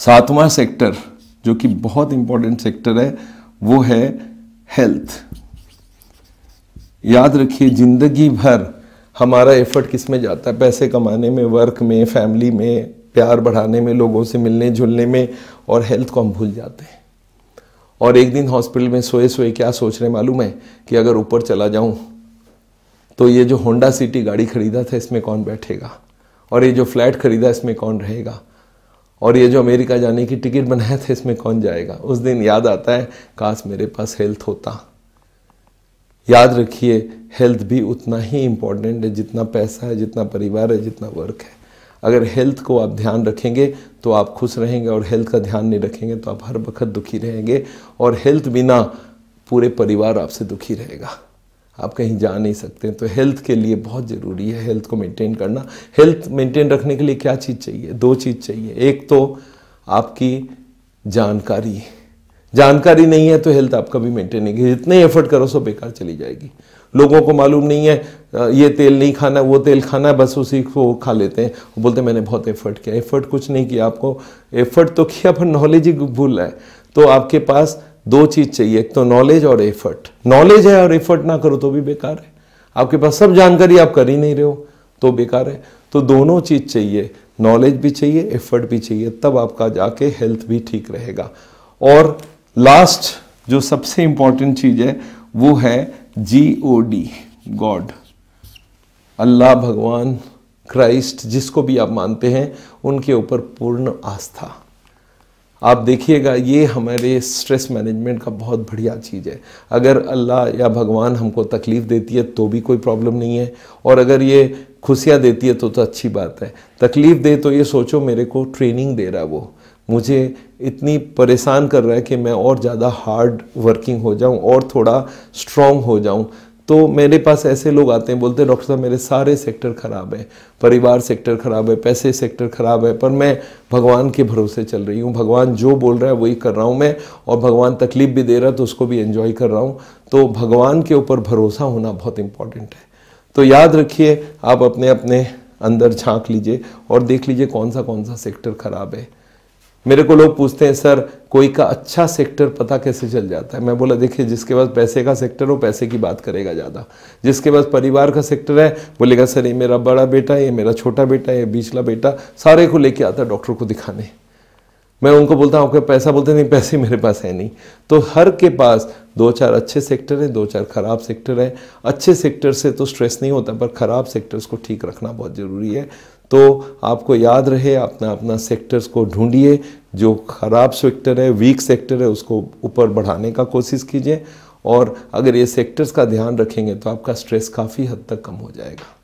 सातवां सेक्टर, जो कि बहुत इंपॉर्टेंट सेक्टर है, वो है हेल्थ याद रखिए, ज़िंदगी भर हमारा एफर्ट किसमें जाता है? पैसे कमाने में वर्क में फैमिली में, प्यार बढ़ाने में, लोगों से मिलने, जुलने में, और हेल्थ को हम भूल जाते हैं। और एक दिन हॉस्पिटल में सोए सोए क्या सोच रहे मालूम है? कि अगर ऊपर चला जाऊँ तो ये जो होंडा सिटी गाड़ी खरीदा था, इसमें कौन बैठेगा? और ये जो फ्लैट खरीदा, इसमें कौन रहेगा? और ये जो अमेरिका जाने की टिकट बनाए थे, इसमें कौन जाएगा? उस दिन याद आता है, काश मेरे पास हेल्थ होता। याद रखिए, हेल्थ भी उतना ही इम्पोर्टेंट है, जितना पैसा है, जितना परिवार है, जितना वर्क है। अगर हेल्थ को आप ध्यान रखेंगे तो आप खुश रहेंगे, और हेल्थ का ध्यान नहीं रखेंगे तो आप हर वक्त दुखी रहेंगे, और हेल्थ बिना पूरे परिवार आपसे दुखी रहेगा। आप कहीं जा नहीं सकते तो हेल्थ के लिए बहुत ज़रूरी है हेल्थ को मेंटेन करना। हेल्थ मेंटेन रखने के लिए क्या चीज़ चाहिए? दो चीज़ चाहिए। एक तो आपकी जानकारी। जानकारी नहीं है तो हेल्थ आपका भी मेंटेन नहीं जितने एफर्ट करो सो बेकार चली जाएगी। लोगों को मालूम नहीं है ये तेल नहीं खाना, वो तेल खाना है, बस उसी को खा लेते हैं। वो बोलते हैं, मैंने बहुत एफर्ट किया। एफर्ट कुछ नहीं किया आपको। एफर्ट तो किया, पर नॉलेज ही भूल रहा है। तो आपके पास दो चीज़ चाहिए, एक तो नॉलेज और एफर्ट नॉलेज है और एफर्ट ना करो तो भी बेकार है। आपके पास सब जानकारी आप कर ही नहीं रहे हो तो बेकार है। तो दोनों चीज़ चाहिए नॉलेज भी चाहिए एफर्ट भी चाहिए, तब आपका जाके हेल्थ भी ठीक रहेगा। और लास्ट जो सबसे इंपॉर्टेंट चीज़ है, वो है जी ओ डी गॉड अल्लाह भगवान क्राइस्ट जिसको भी आप मानते हैं, उनके ऊपर पूर्ण आस्था। आप देखिएगा, ये हमारे स्ट्रेस मैनेजमेंट का बहुत बढ़िया चीज़ है। अगर अल्लाह या भगवान हमको तकलीफ़ देती है तो भी कोई प्रॉब्लम नहीं है। और अगर ये खुशियाँ देती है तो तो अच्छी बात है। तकलीफ़ दे तो ये सोचो, मेरे को ट्रेनिंग दे रहा है वो। मुझे इतनी परेशान कर रहा है कि मैं और ज़्यादा हार्ड वर्किंग हो जाऊँ और थोड़ा स्ट्रॉन्ग हो जाऊँ। तो मेरे पास ऐसे लोग आते हैं, बोलते हैं, डॉक्टर साहब, मेरे सारे सेक्टर ख़राब है, परिवार सेक्टर ख़राब है, पैसे सेक्टर ख़राब है, पर मैं भगवान के भरोसे चल रही हूँ, भगवान जो बोल रहा है वही कर रहा हूँ मैं, और भगवान तकलीफ़ भी दे रहा है तो उसको भी एंजॉय कर रहा हूँ। तो भगवान के ऊपर भरोसा होना बहुत इंपॉर्टेंट है। तो याद रखिए, आप अपने अपने अंदर झाँक लीजिए और देख लीजिए कौन सा कौन सा सेक्टर ख़राब है। मेरे को लोग पूछते हैं, सर, कोई का अच्छा सेक्टर पता कैसे चल जाता है? मैं बोला, देखिए, जिसके पास पैसे का सेक्टर हो, पैसे की बात करेगा ज़्यादा। जिसके पास परिवार का सेक्टर है, बोलेगा, सर, ये मेरा बड़ा बेटा है, ये मेरा छोटा बेटा है, ये बीचला बेटा, सारे को लेके आता है डॉक्टर को दिखाने। मैं उनको बोलता हूँ, आपके पैसा बोलते नहीं, पैसे मेरे पास है नहीं। तो हर के पास दो चार अच्छे सेक्टर हैं, दो चार खराब सेक्टर हैं। अच्छे सेक्टर से तो स्ट्रेस नहीं होता, पर खराब सेक्टर्स को ठीक रखना बहुत ज़रूरी है। तो आपको याद रहे, अपना अपना सेक्टर्स को ढूंढिए। जो ख़राब सेक्टर है वीक सेक्टर है, उसको ऊपर बढ़ाने का कोशिश कीजिए। और अगर ये सेक्टर्स का ध्यान रखेंगे तो आपका स्ट्रेस काफ़ी हद तक कम हो जाएगा।